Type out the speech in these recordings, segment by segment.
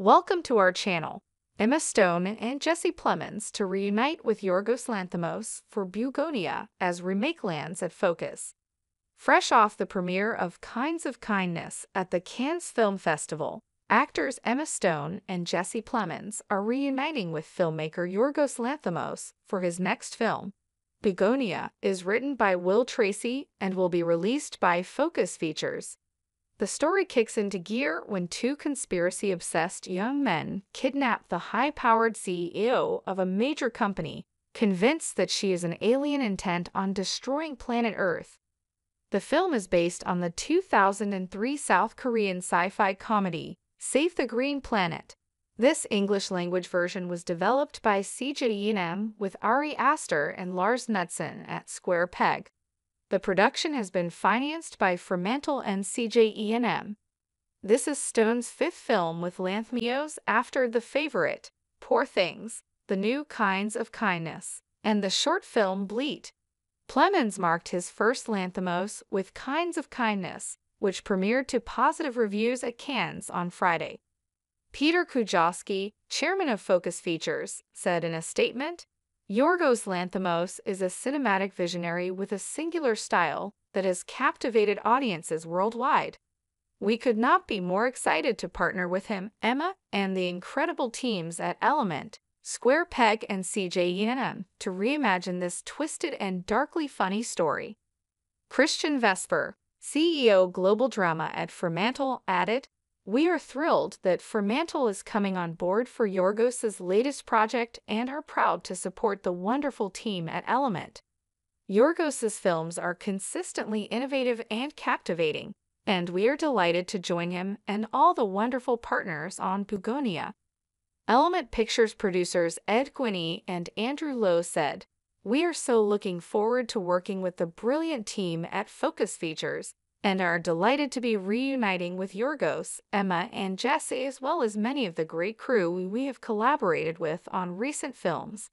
Welcome to our channel. Emma Stone and Jesse Plemons to reunite with Yorgos Lanthimos for Bugonia as remake lands at Focus. Fresh off the premiere of Kinds of Kindness at the Cannes Film Festival, actors Emma Stone and Jesse Plemons are reuniting with filmmaker Yorgos Lanthimos for his next film. Bugonia is written by Will Tracy and will be released by Focus Features. The story kicks into gear when two conspiracy obsessed young men kidnap the high powered CEO of a major company, convinced that she is an alien intent on destroying planet Earth. The film is based on the 2003 South Korean sci fi comedy Save the Green Planet. This English language version was developed by CJ with Ari Aster and Lars Knudsen at Square Peg. The production has been financed by Fremantle and CJ ENM. This is Stone's fifth film with Lanthimos after The Favorite, Poor Things, The New Kinds of Kindness, and the short film Bleat. Plemons marked his first Lanthimos with Kinds of Kindness, which premiered to positive reviews at Cannes on Friday. Peter Kujawski, chairman of Focus Features, said in a statement, Yorgos Lanthimos is a cinematic visionary with a singular style that has captivated audiences worldwide. We could not be more excited to partner with him, Emma, and the incredible teams at Element, Square Peg, and CJ to reimagine this twisted and darkly funny story. Christian Vesper, CEO Global Drama at Fremantle, added, we are thrilled that Fremantle is coming on board for Yorgos's latest project and are proud to support the wonderful team at Element. Yorgos's films are consistently innovative and captivating, and we are delighted to join him and all the wonderful partners on Bugonia. Element Pictures producers Ed Guiney and Andrew Lowe said, We are so looking forward to working with the brilliant team at Focus Features and are delighted to be reuniting with Yorgos, Emma, and Jesse, as well as many of the great crew we have collaborated with on recent films.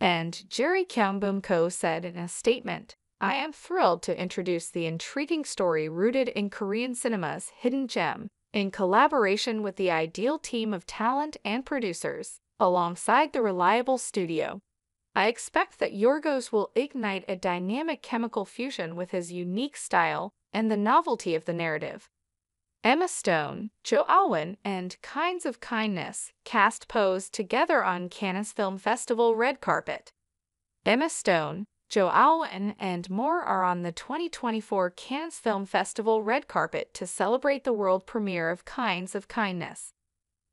And Jerry Kyungbum said in a statement, I am thrilled to introduce the intriguing story rooted in Korean cinema's hidden gem, in collaboration with the ideal team of talent and producers, alongside the reliable studio. I expect that Yorgos will ignite a dynamic chemical fusion with his unique style, and the novelty of the narrative. Emma Stone, Joe Alwyn, and Kinds of Kindness cast pose together on Cannes Film Festival red carpet. Emma Stone, Joe Alwyn, and more are on the 2024 Cannes Film Festival red carpet to celebrate the world premiere of Kinds of Kindness.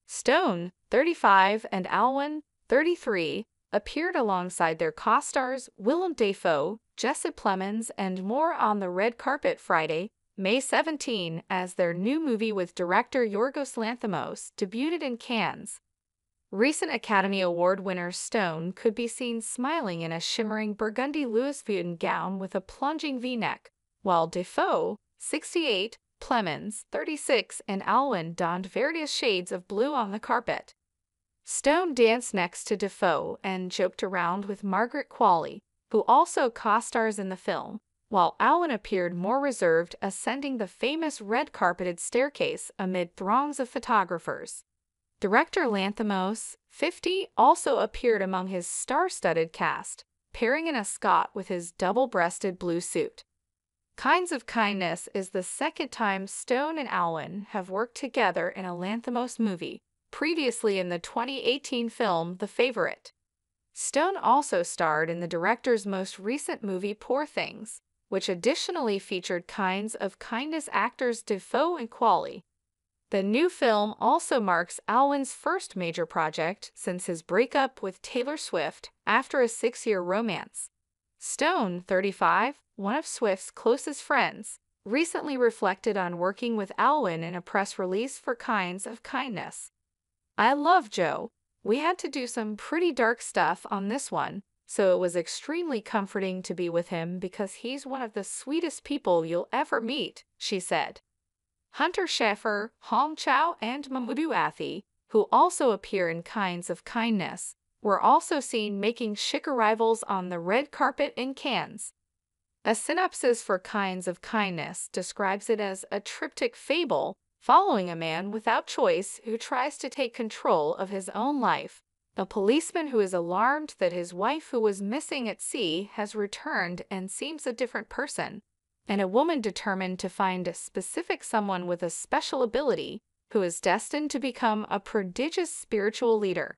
Stone, 35, and Alwyn, 33, appeared alongside their co-stars Willem Dafoe, Jesse Plemons, and more on the red carpet Friday, May 17, as their new movie with director Yorgos Lanthimos debuted in Cannes. Recent Academy Award winner Stone could be seen smiling in a shimmering burgundy Louis Vuitton gown with a plunging v-neck, while Dafoe, 68, Plemons, 36, and Alwyn donned various shades of blue on the carpet. Stone danced next to Dafoe and joked around with Margaret Qualley, who also co-stars in the film, while Alwyn appeared more reserved ascending the famous red-carpeted staircase amid throngs of photographers. Director Lanthimos, 50, also appeared among his star-studded cast, pairing in a Scott with his double-breasted blue suit. Kinds of Kindness is the second time Stone and Alwyn have worked together in a Lanthimos movie, previously in the 2018 film The Favorite. Stone also starred in the director's most recent movie Poor Things, which additionally featured kinds of kindness actors Dafoe and Qualley. The new film also marks Alwyn's first major project since his breakup with Taylor Swift after a six-year romance. Stone, 35, one of Swift's closest friends, recently reflected on working with Alwyn in a press release for Kinds of Kindness. I love Joe. We had to do some pretty dark stuff on this one, so it was extremely comforting to be with him because he's one of the sweetest people you'll ever meet, she said. Hunter Schafer, Hong Chau, and Mamoudou Athie, who also appear in Kinds of Kindness, were also seen making chic arrivals on the red carpet in Cannes. A synopsis for Kinds of Kindness describes it as a triptych fable following a man without choice who tries to take control of his own life. A policeman who is alarmed that his wife, who was missing at sea, has returned and seems a different person. And a woman determined to find a specific someone with a special ability who is destined to become a prodigious spiritual leader.